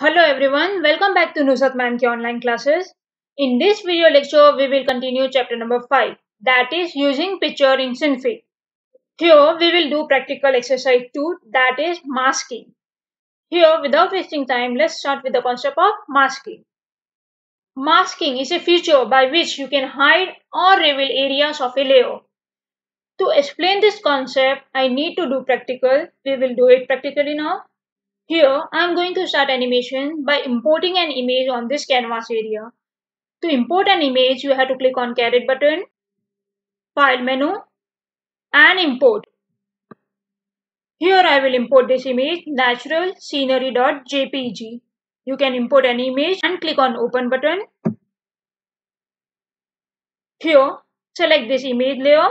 Hello everyone, welcome back to Nuzhat Ma'am online classes. In this video lecture, we will continue chapter number 5, that is using picture in Synfig. Here we will do practical exercise 2, that is masking. Here, without wasting time, let's start with the concept of masking. Masking is a feature by which you can hide or reveal areas of a layer. To explain this concept, I need to do practical. We will do it practically now. Here, I am going to start animation by importing an image on this canvas area. To import an image, you have to click on caret button, file menu and import. Here I will import this image naturalscenery.jpg. You can import an image and click on open button. Here select this image layer.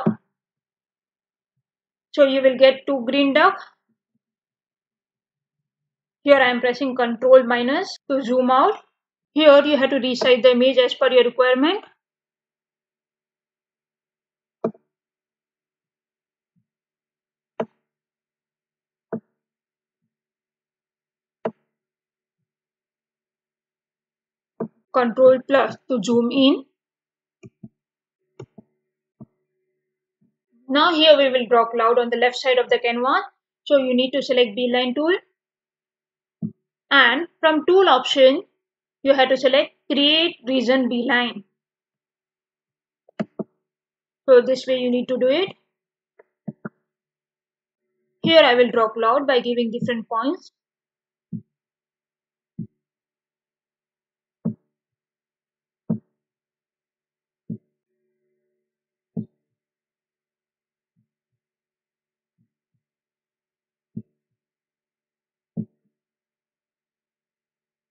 So you will get two green duck Here I am pressing Ctrl minus to zoom out. Here you have to resize the image as per your requirement. Control plus to zoom in. Now here we will draw cloud on the left side of the canvas. So you need to select the BLine tool and from tool option you have to select create region BLine. So this way you need to do it. Here I will draw cloud by giving different points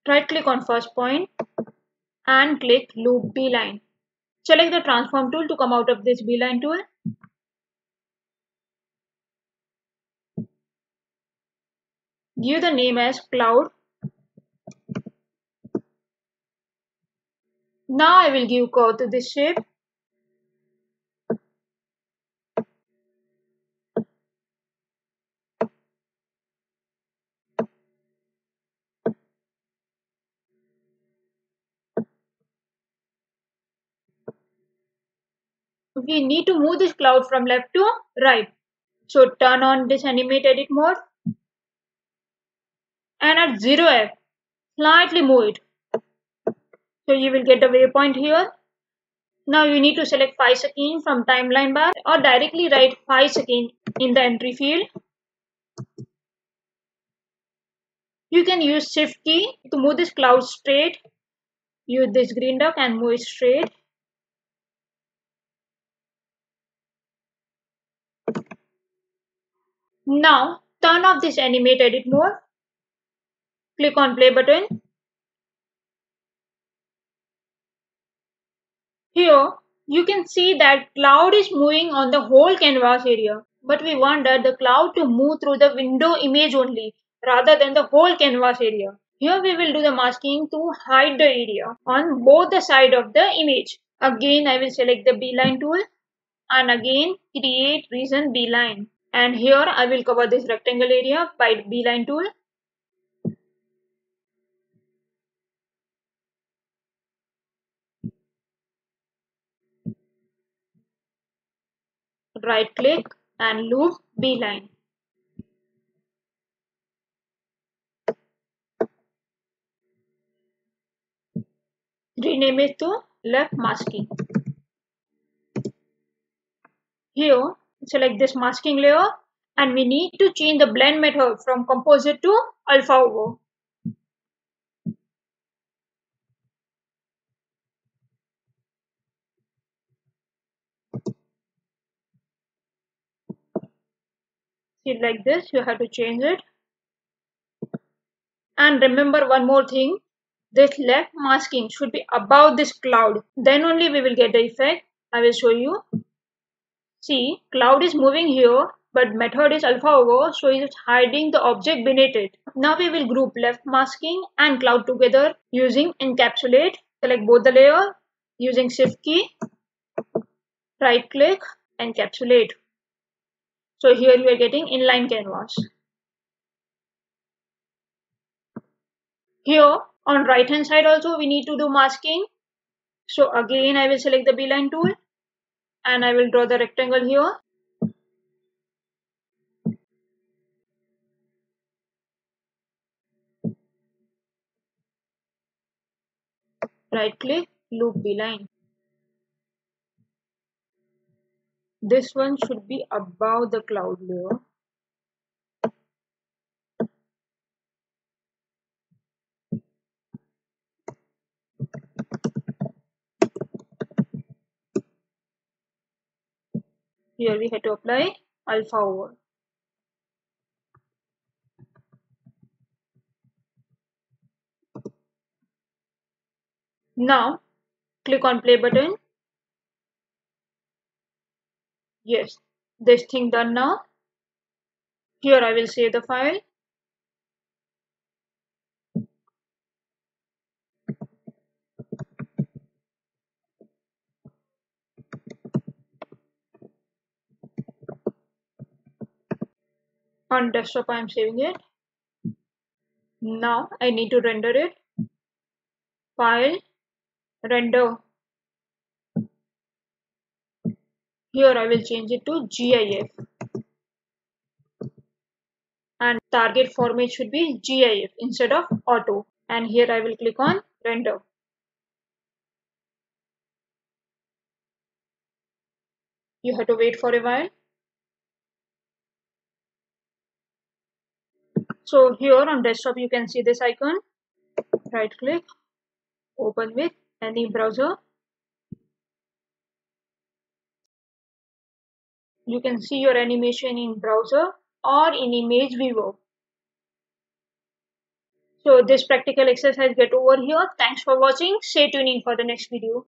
Right click on first point and click loop BLine. Select the transform tool to come out of this BLine tool. Give the name as cloud. Now I will give curve to this shape. We need to move this cloud from left to right. So turn on this animate edit mode and at 0f slightly move it. So you will get the waypoint here. Now you need to select 5 seconds from timeline bar or directly write 5 seconds in the entry field. You can use shift key to move this cloud straight. Use this green duck and move it straight. Now turn off this animate edit mode. Click on play button. Here you can see that cloud is moving on the whole canvas area. But we want the cloud to move through the window image only rather than the whole canvas area. Here we will do the masking to hide the area on both the side of the image. Again I will select the BLine tool and again create region BLine and here I will cover this rectangle area by BLine tool. Right click and loop BLine. Rename it to left masking. Here select this masking layer and we need to change the blend method from composite to alpha over. See like this, you have to change it. And remember one more thing, this left masking should be above this cloud. Then only we will get the effect. I will show you. See, cloud is moving here, but method is alpha over, so it is hiding the object beneath it. Now we will group left masking and cloud together using encapsulate. Select both the layer using shift key, right click, encapsulate. So here you are getting inline canvas. Here on right hand side also we need to do masking. So again I will select the BLine tool and I will draw the rectangle here. Right click, loop BLine. This one should be above the cloud layer. Here we have to apply alpha over. Now click on play button. Yes, this thing done now. Here I will save the file. On desktop I am saving it. Now I need to render it. File, render. Here I will change it to GIF. And target format should be GIF instead of auto. And here I will click on render. You have to wait for a while. So here on desktop you can see this icon. Right click, open with any browser. You can see your animation in browser or in image viewer. So this practical exercise get over here. Thanks for watching. Stay tuning for the next video.